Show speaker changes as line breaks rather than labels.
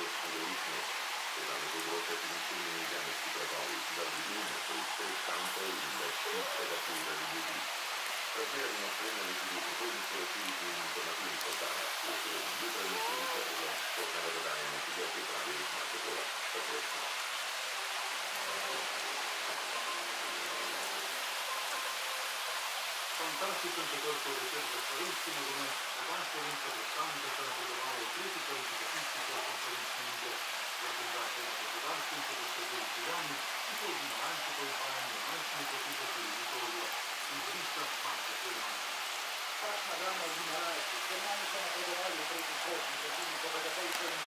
ringraziano per suo e dalle due volte più vicini si trovava dal bidone per il suo campo in da cura di Dio. Per non prende una prima di tutti i giorni per i figli di informazioni portare a questo, io per me da stato portare a vedere non si deve fare, ma che ora, per questo.
fantastico anche corpo di